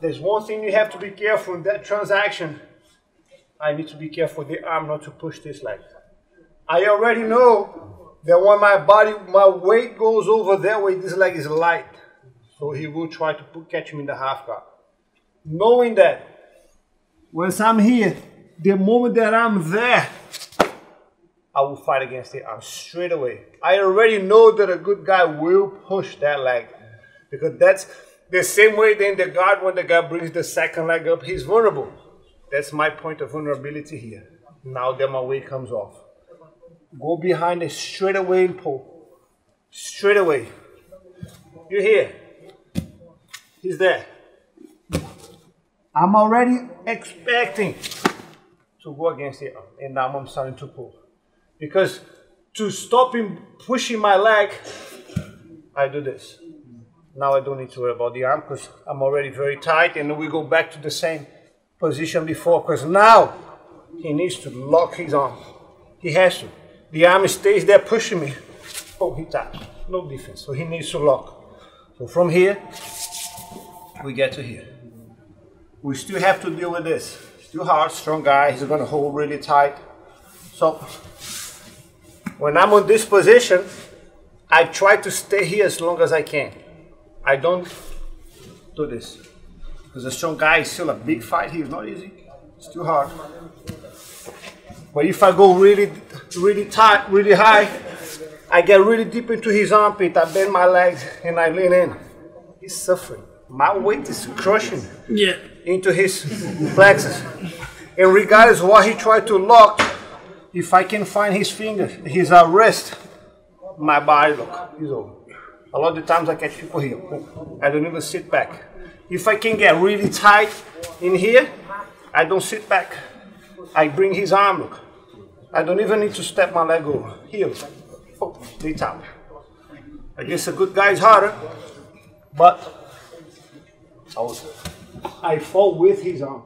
there's one thing you have to be careful in that transaction. I need to be careful the arm not to push this leg. I already know that when my body, my weight goes over that way, this leg is light. So he will try to put, catch me in the half guard. Knowing that once I'm here, the moment that I'm there, I will fight against the arm straight away. I already know that a good guy will push that leg because that's the same way then the guard when the guy brings the second leg up, he's vulnerable. That's my point of vulnerability here. Now that my weight comes off. Go behind it straight away and pull. Straight away. You're here. He's there. I'm already expecting to go against it, and now I'm starting to pull. Because to stop him pushing my leg, I do this. Now I don't need to worry about the arm because I'm already very tight and we go back to the same position before because now he needs to lock his arm. He has to. The arm stays there pushing me. Oh, he taps. No defense. So he needs to lock. So from here, we get to here. We still have to deal with this. Still hard, strong guy. He's going to hold really tight. So when I'm on this position, I try to stay here as long as I can. I don't do this. Because a strong guy is still a big fight here. It's not easy. It's too hard. But if I go really, really tight, really high, I get really deep into his armpit. I bend my legs and I lean in. He's suffering. My weight is crushing Yeah. into his plexus. And regardless what he tried to lock, if I can find his finger, his uh, wrist, my body look, he's over. A lot of times I catch people here. I don't even sit back. If I can get really tight in here, I don't sit back. I bring his arm, look. I don't even need to step my leg over. Here, oh, out. I guess a good guy is harder, but I fall with his arm.